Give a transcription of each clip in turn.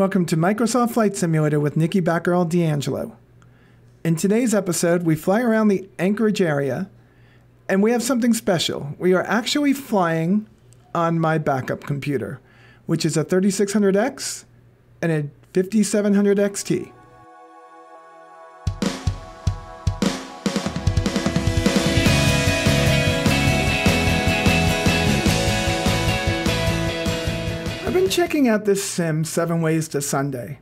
Welcome to Microsoft Flight Simulator with Nikki Batgirl D'Angelo. In today's episode, we fly around the Anchorage area and we have something special. We are actually flying on my backup computer, which is a 3600X and a 5700 XT. Checking out this sim, Seven Ways to Sunday.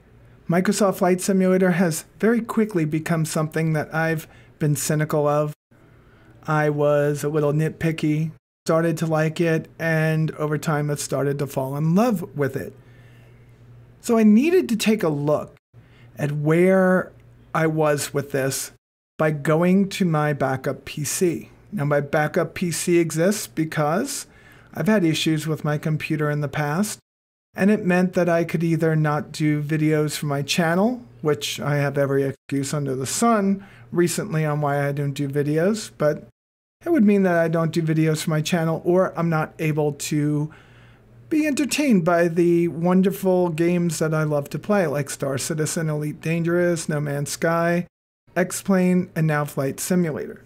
Microsoft Flight Simulator has very quickly become something that I've been cynical of. I was a little nitpicky, started to like it, and over time have started to fall in love with it. So I needed to take a look at where I was with this by going to my backup PC. Now, my backup PC exists because I've had issues with my computer in the past and it meant that I could either not do videos for my channel, which I have every excuse under the sun recently on why I don't do videos, but it would mean that I don't do videos for my channel or I'm not able to be entertained by the wonderful games that I love to play, like Star Citizen, Elite Dangerous, No Man's Sky, X Plane, and now Flight Simulator.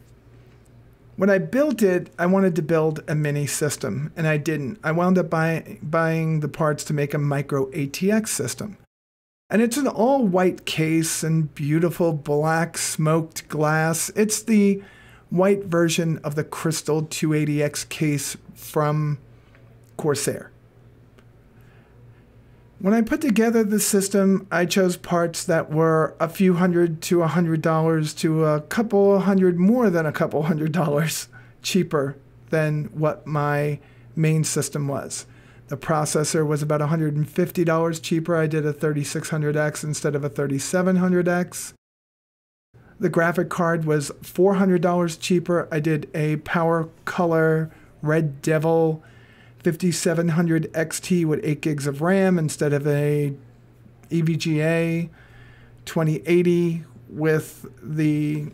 When I built it, I wanted to build a mini system, and I didn't. I wound up buy, buying the parts to make a micro ATX system. And it's an all white case and beautiful black smoked glass. It's the white version of the Crystal 280X case from Corsair. When I put together the system, I chose parts that were a few hundred to a hundred dollars to a couple hundred more than a couple hundred dollars cheaper than what my main system was. The processor was about $150 cheaper. I did a 3600X instead of a 3700X. The graphic card was $400 cheaper. I did a Power Color Red Devil 5700 XT with 8 gigs of RAM instead of a EVGA 2080 with the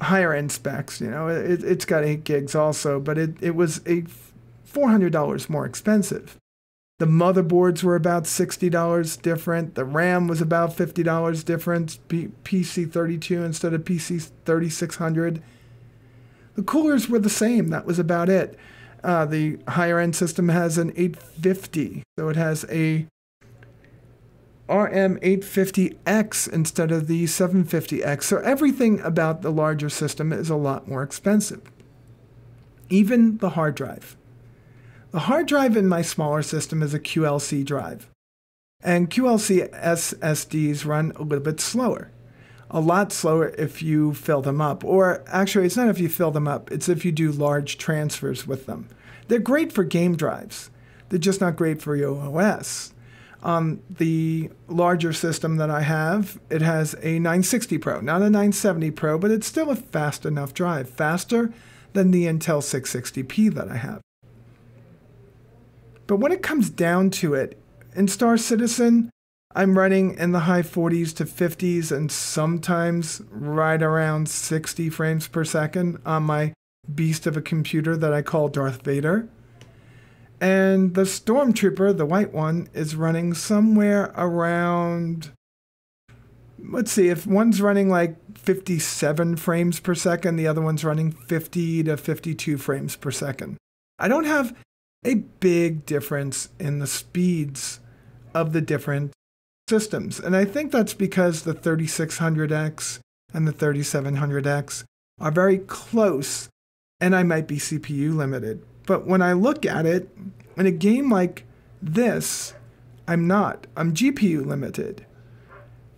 higher end specs. You know, it, has got 8 gigs also, but it, it was a $400 more expensive. The motherboards were about $60 different. The RAM was about $50 different. P- PC32 instead of PC 3600. The coolers were the same. That was about it. Uh, the higher end system has an 850, so it has a RM850X instead of the 750X. So everything about the larger system is a lot more expensive. Even the hard drive. The hard drive in my smaller system is a QLC drive. And QLC SSDs run a little bit slower a lot slower if you fill them up. Or actually, it's not if you fill them up, it's if you do large transfers with them. They're great for game drives, they're just not great for your OS. Um, the larger system that I have, it has a 960 Pro, not a 970 Pro, but it's still a fast enough drive, faster than the Intel 660p that I have. But when it comes down to it, in Star Citizen, I'm running in the high 40s to 50s and sometimes right around 60 frames per second on my beast of a computer that I call Darth Vader. And the Stormtrooper, the white one, is running somewhere around. Let's see, if one's running like 57 frames per second, the other one's running 50 to 52 frames per second. I don't have a big difference in the speeds of the different systems. And I think that's because the 3600X and the 3700X are very close, and I might be CPU limited. But when I look at it, in a game like this, I'm not. I'm GPU limited.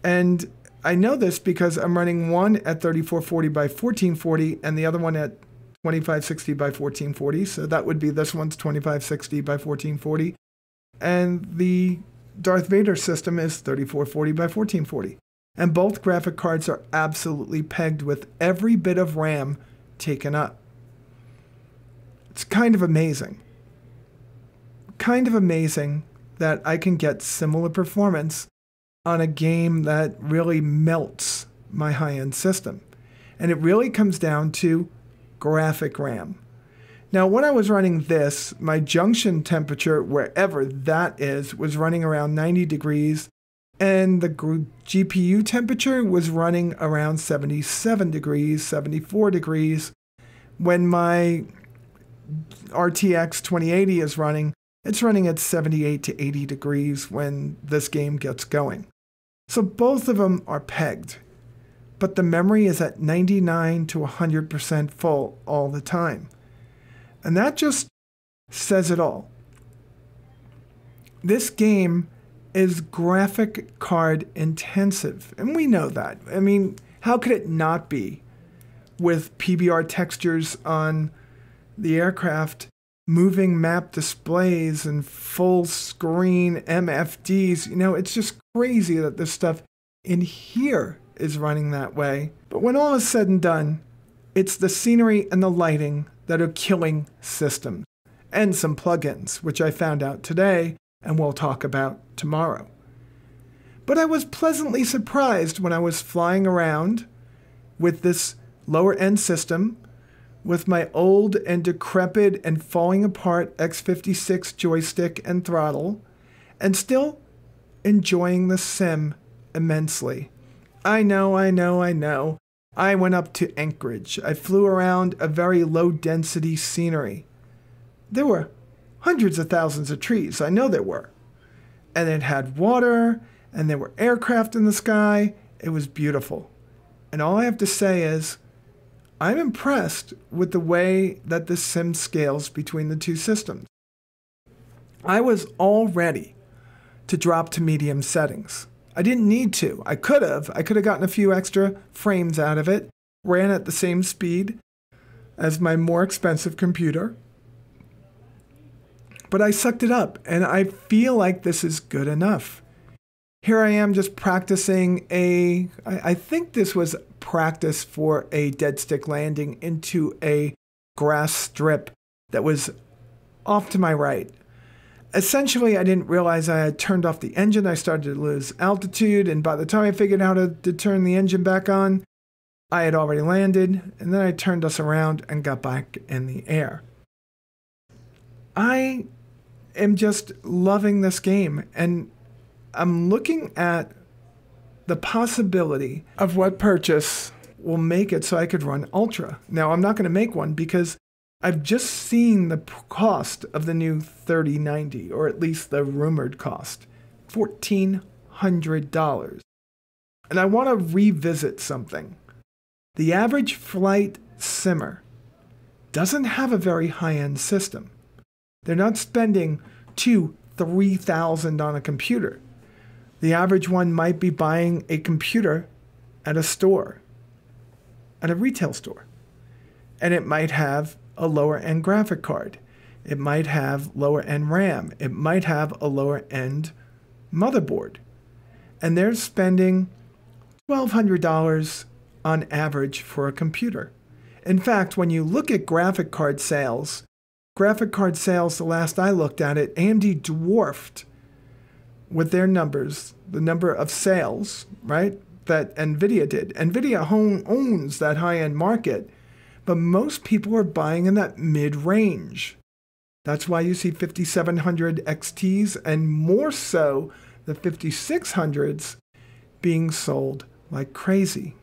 And I know this because I'm running one at 3440 by 1440 and the other one at 2560 by 1440. So that would be this one's 2560 by 1440. And the Darth Vader system is 3440 by 1440. And both graphic cards are absolutely pegged with every bit of RAM taken up. It's kind of amazing. Kind of amazing that I can get similar performance on a game that really melts my high end system. And it really comes down to graphic RAM. Now, when I was running this, my junction temperature, wherever that is, was running around 90 degrees and the GPU temperature was running around 77 degrees, 74 degrees. When my RTX 2080 is running, it's running at 78 to 80 degrees when this game gets going. So both of them are pegged, but the memory is at 99 to 100% full all the time. And that just says it all. This game is graphic card intensive, and we know that. I mean, how could it not be with PBR textures on the aircraft, moving map displays, and full screen MFDs? You know, it's just crazy that this stuff in here is running that way. But when all is said and done, it's the scenery and the lighting that are killing systems, and some plugins, which I found out today and we'll talk about tomorrow. But I was pleasantly surprised when I was flying around with this lower end system with my old and decrepit and falling apart X56 joystick and throttle and still enjoying the sim immensely. I know, I know, I know. I went up to Anchorage. I flew around a very low density scenery. There were hundreds of thousands of trees. I know there were. And it had water, and there were aircraft in the sky. It was beautiful. And all I have to say is, I'm impressed with the way that the sim scales between the two systems. I was all ready to drop to medium settings. I didn't need to. I could have. I could have gotten a few extra frames out of it, ran at the same speed as my more expensive computer, but I sucked it up and I feel like this is good enough. Here I am just practicing a, I think this was practice for a dead stick landing into a grass strip that was off to my right. Essentially, I didn't realize I had turned off the engine. I started to lose altitude, and by the time I figured out how to, to turn the engine back on, I had already landed, and then I turned us around and got back in the air. I am just loving this game. And I'm looking at the possibility of what purchase will make it so I could run Ultra. Now, I'm not going to make one because I've just seen the cost of the new 3090, or at least the rumored cost $1,400. And I want to revisit something. The average flight simmer doesn't have a very high end system. They're not spending two, three thousand on a computer. The average one might be buying a computer at a store, at a retail store. And it might have a lower end graphic card. It might have lower end RAM. It might have a lower end motherboard. And they're spending $1,200 on average for a computer. In fact, when you look at graphic card sales graphic card sales, the last I looked at it, AMD dwarfed with their numbers the number of sales, right, that NVIDIA did. NVIDIA owns that high end market, but most people are buying in that mid range. That's why you see 5700 XTs and more so the 5600s being sold like crazy.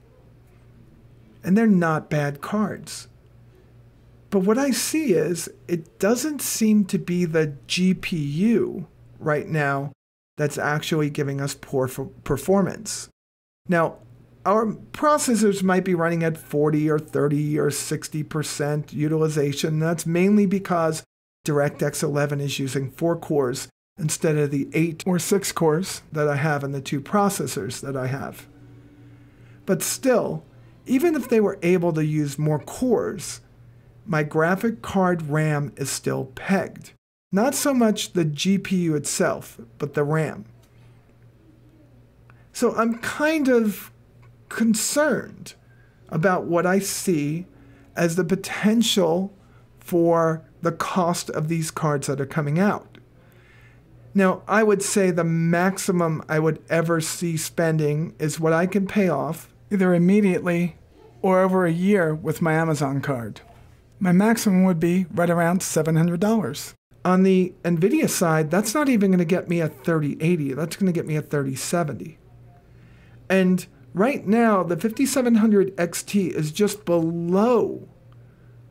And they're not bad cards. But what I see is it doesn't seem to be the GPU right now that's actually giving us poor performance. Now, our processors might be running at 40 or 30 or 60% utilization. That's mainly because DirectX 11 is using four cores instead of the eight or six cores that I have in the two processors that I have. But still, even if they were able to use more cores, my graphic card RAM is still pegged. Not so much the GPU itself, but the RAM. So I'm kind of concerned about what I see as the potential for the cost of these cards that are coming out. Now, I would say the maximum I would ever see spending is what I can pay off either immediately or over a year with my Amazon card. My maximum would be right around $700. On the NVIDIA side, that's not even going to get me a 3080. That's going to get me a 3070. And right now, the 5700 XT is just below,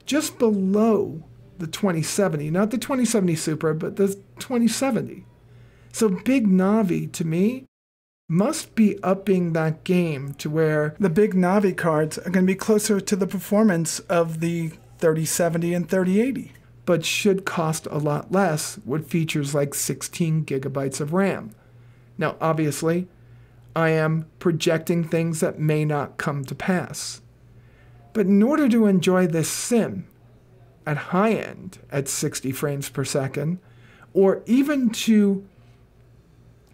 just below the 2070. Not the 2070 Super, but the 2070. So Big Navi, to me, must be upping that game to where the big Navi cards are going to be closer to the performance of the 3070 and 3080 but should cost a lot less with features like 16 gigabytes of RAM. Now, obviously, I am projecting things that may not come to pass. But in order to enjoy this sim at high end at 60 frames per second, or even to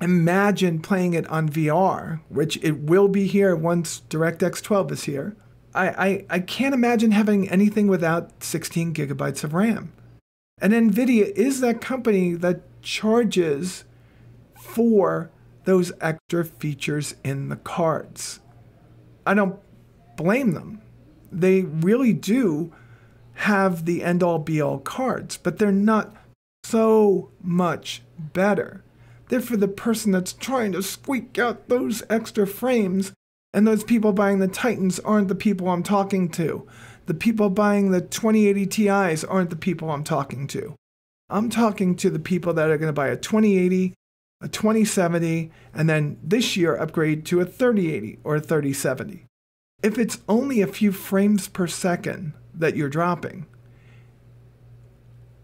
imagine playing it on VR, which it will be here once DirectX 12 is here, I, I, I can't imagine having anything without 16 gigabytes of RAM. And NVIDIA is that company that charges for those extra features in the cards. I don't blame them. They really do have the end all be all cards, but they're not so much better. They're for the person that's trying to squeak out those extra frames, and those people buying the Titans aren't the people I'm talking to. The people buying the 2080 Ti's aren't the people I'm talking to. I'm talking to the people that are going to buy a 2080, a 2070, and then this year upgrade to a 3080 or a 3070. If it's only a few frames per second that you're dropping,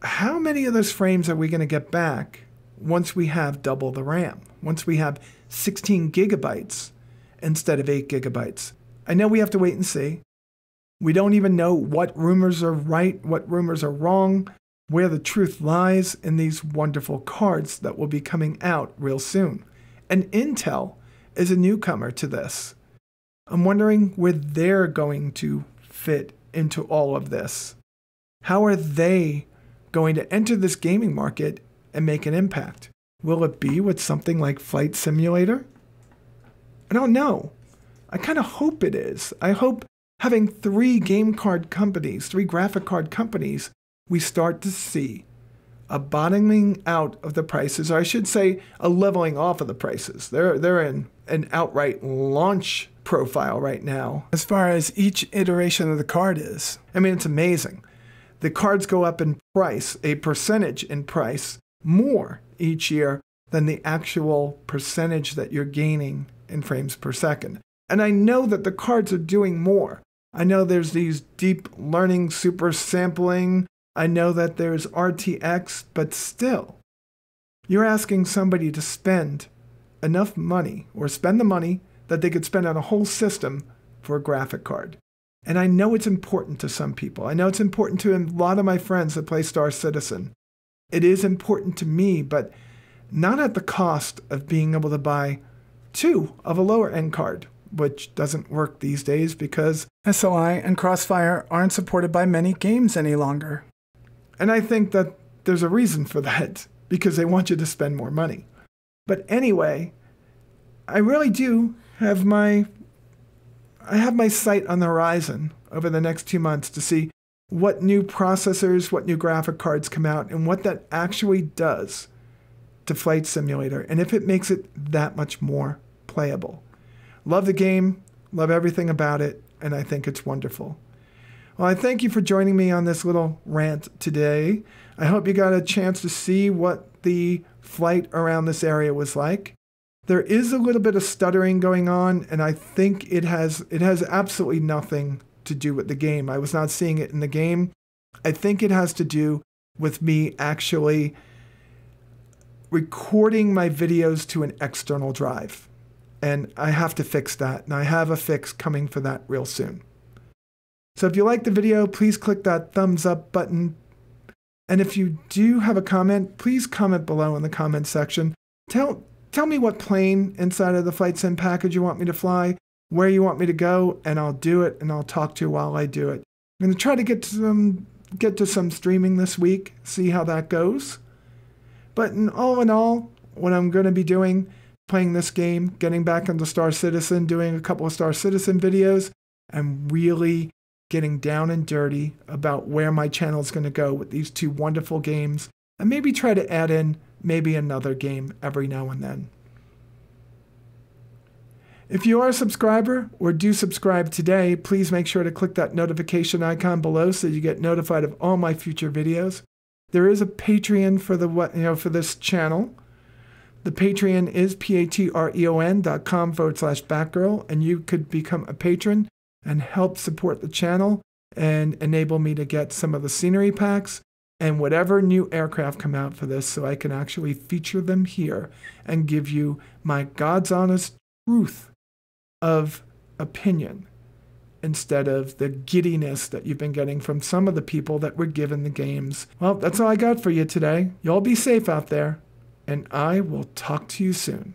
how many of those frames are we going to get back once we have double the RAM? Once we have 16 gigabytes instead of 8 gigabytes? I know we have to wait and see. We don't even know what rumors are right, what rumors are wrong, where the truth lies in these wonderful cards that will be coming out real soon. And Intel is a newcomer to this. I'm wondering where they're going to fit into all of this. How are they going to enter this gaming market and make an impact? Will it be with something like Flight Simulator? I don't know. I kind of hope it is. I hope having three game card companies, three graphic card companies, we start to see a bottoming out of the prices, or I should say, a leveling off of the prices. They're, they're in an outright launch profile right now as far as each iteration of the card is. I mean, it's amazing. The cards go up in price, a percentage in price, more each year than the actual percentage that you're gaining in frames per second. And I know that the cards are doing more. I know there's these deep learning super sampling. I know that there's RTX, but still, you're asking somebody to spend enough money or spend the money that they could spend on a whole system for a graphic card. And I know it's important to some people. I know it's important to a lot of my friends that play Star Citizen. It is important to me, but not at the cost of being able to buy two of a lower end card which doesn't work these days because SLI and Crossfire aren't supported by many games any longer. And I think that there's a reason for that, because they want you to spend more money. But anyway, I really do have my I have my sight on the horizon over the next 2 months to see what new processors, what new graphic cards come out and what that actually does to Flight Simulator and if it makes it that much more playable. Love the game, love everything about it, and I think it's wonderful. Well, I thank you for joining me on this little rant today. I hope you got a chance to see what the flight around this area was like. There is a little bit of stuttering going on, and I think it has it has absolutely nothing to do with the game. I was not seeing it in the game. I think it has to do with me actually recording my videos to an external drive and I have to fix that. And I have a fix coming for that real soon. So if you like the video, please click that thumbs up button. And if you do have a comment, please comment below in the comment section. Tell, tell me what plane inside of the Flight Sim package you want me to fly, where you want me to go, and I'll do it and I'll talk to you while I do it. I'm going to try to get to some, get to some streaming this week, see how that goes. But in all in all, what I'm going to be doing playing this game, getting back into Star Citizen, doing a couple of Star Citizen videos, and really getting down and dirty about where my channel is going to go with these two wonderful games and maybe try to add in maybe another game every now and then. If you are a subscriber or do subscribe today, please make sure to click that notification icon below so you get notified of all my future videos. There is a Patreon for the what you know for this channel. The Patreon is p-a-t-r-e-o-n dot com forward slash Batgirl, and you could become a patron and help support the channel and enable me to get some of the scenery packs and whatever new aircraft come out for this so I can actually feature them here and give you my God's honest truth of opinion instead of the giddiness that you've been getting from some of the people that were given the games. Well, that's all I got for you today. Y'all be safe out there, and I will talk to you soon.